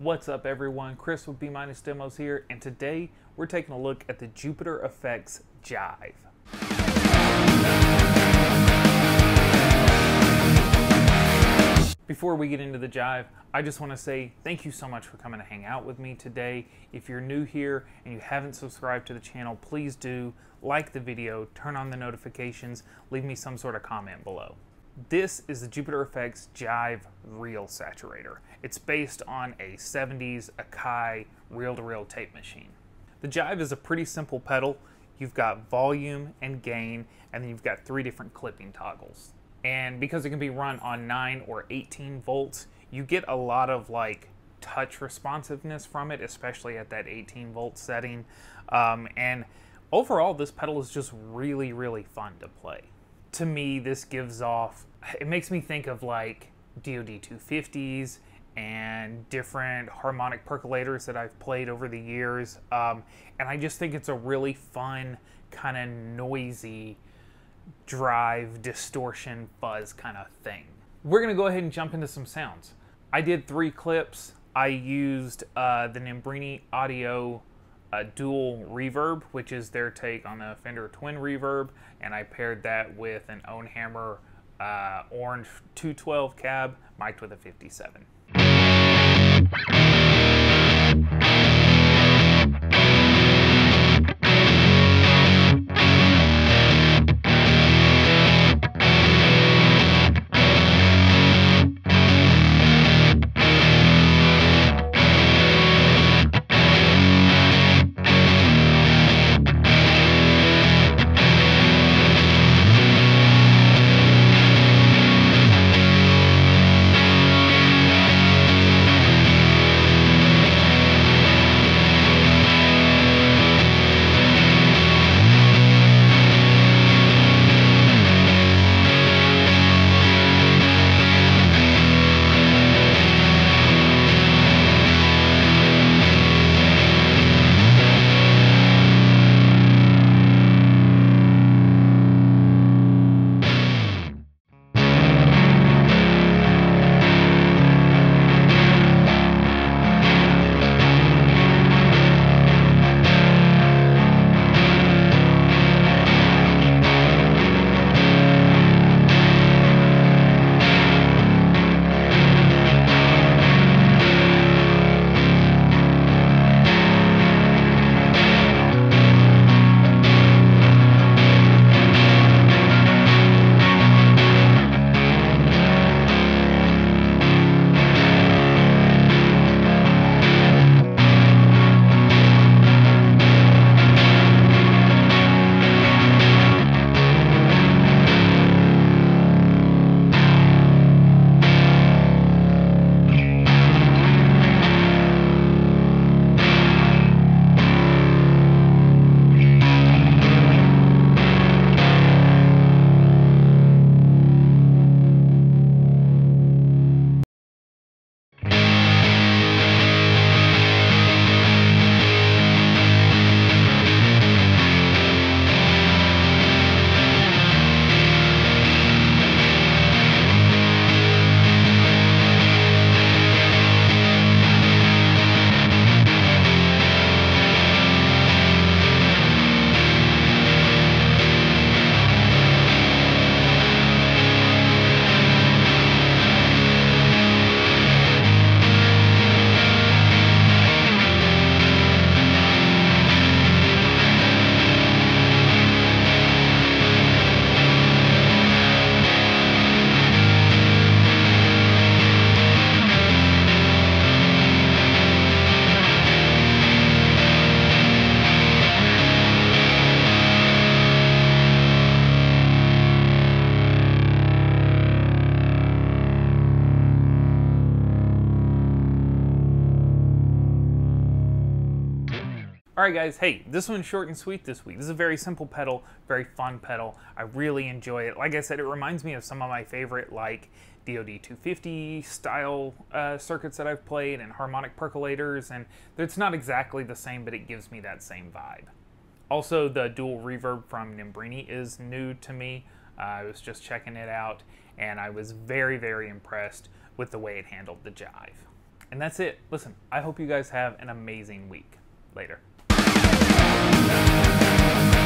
What's up everyone, Chris with B Minus Demos here, and today we're taking a look at the Jupiter Effects Jive. Before we get into the jive, I just want to say thank you so much for coming to hang out with me today. If you're new here and you haven't subscribed to the channel, please do like the video, turn on the notifications, leave me some sort of comment below. This is the Jupiter Effects Jive Reel Saturator. It's based on a 70s Akai reel-to-reel tape machine. The Jive is a pretty simple pedal. You've got volume and gain, and then you've got three different clipping toggles and because it can be run on 9 or 18 volts you get a lot of like touch responsiveness from it especially at that 18 volt setting um, and overall this pedal is just really really fun to play to me this gives off it makes me think of like dod 250s and different harmonic percolators that I've played over the years. Um, and I just think it's a really fun, kind of noisy drive, distortion, fuzz kind of thing. We're gonna go ahead and jump into some sounds. I did three clips. I used uh, the Nembrini Audio uh, dual reverb, which is their take on the Fender Twin Reverb, and I paired that with an Ownhammer uh, Orange 212 cab, mic'd with a 57. All right, guys, hey, this one's short and sweet this week. This is a very simple pedal, very fun pedal. I really enjoy it. Like I said, it reminds me of some of my favorite, like, DoD 250 style uh, circuits that I've played and harmonic percolators, and it's not exactly the same, but it gives me that same vibe. Also, the dual reverb from Nembrini is new to me. Uh, I was just checking it out, and I was very, very impressed with the way it handled the jive. And that's it. Listen, I hope you guys have an amazing week. Later. Yeah.